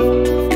you.